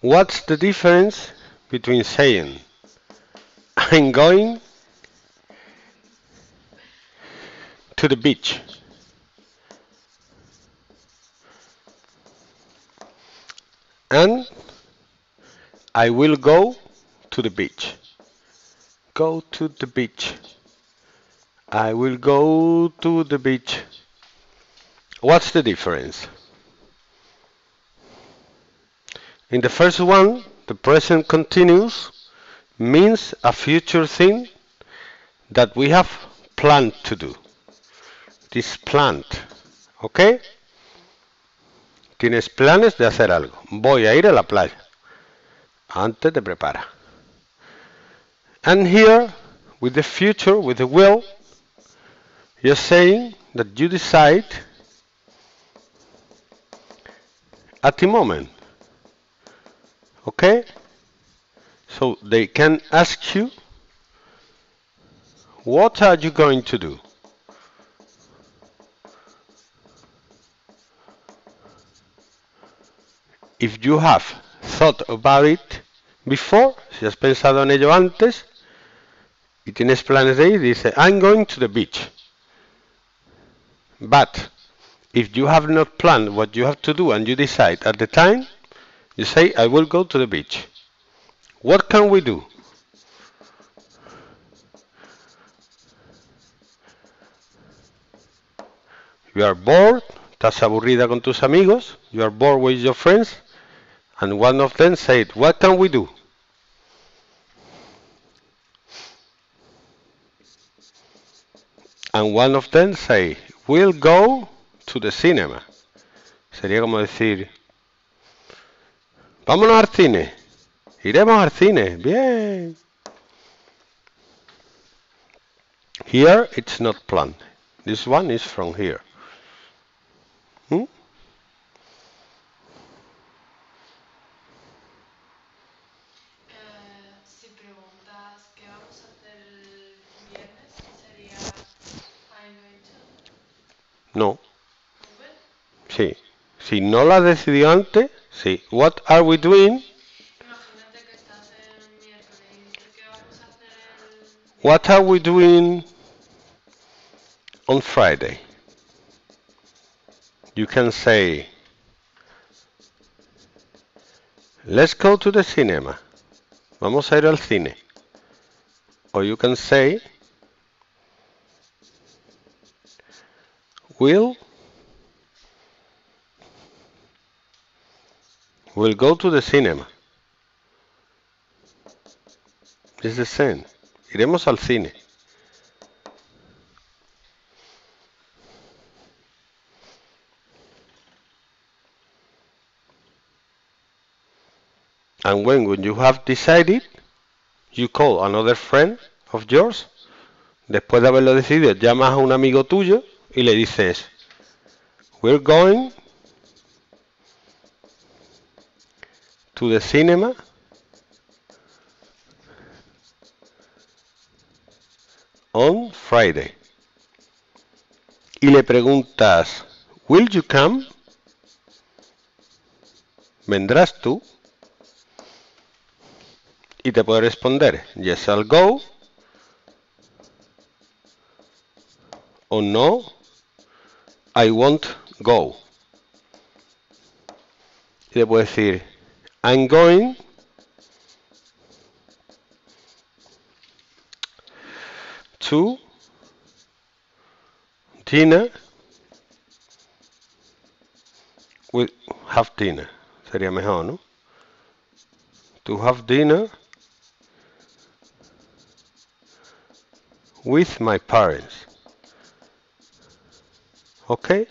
What's the difference between saying I'm going to the beach and I will go to the beach? Go to the beach. I will go to the beach. What's the difference? In the first one, the present continuous means a future thing that we have planned to do. This planned. ¿Ok? Tienes planes de hacer algo. Voy a ir a la playa. Antes te prepara. And here, with the future, with the will, you're saying that you decide at the moment. Okay? So they can ask you, what are you going to do? If you have thought about it before, si has pensado en ello antes y tienes planes de ir, dice, I'm going to the beach. But if you have not planned what you have to do and you decide at the time, you say, I will go to the beach. What can we do? You are bored, estás aburrida con tus amigos, you are bored with your friends, and one of them said, What can we do? And one of them say, We'll go to the cinema. Sería como decir, vámonos al cine. Iremos al cine. Bien. Here it's not planned. This one is from here. ¿Mm? Eh, si preguntas qué vamos a hacer el viernes, sería I'm going to. No. ¿Lo ves? Sí. Si no lo has decidido antes, sí. What are we doing? What are we doing on Friday? You can say, let's go to the cinema. Vamos a ir al cine. Or you can say, we'll, we'll go to the cinema. It's the same. Iremos al cine. And when, when you have decided, you call another friend of yours. Después de haberlo decidido, llamas a un amigo tuyo y le dices, we're going to the cinema on Friday. Y le preguntas, will you come? ¿Vendrás tú? Y te puede responder, yes, I'll go. O no, I won't go. Y le puede decir, I'm going to dinner with have dinner. Sería mejor, ¿no? To have dinner with my parents. Okay?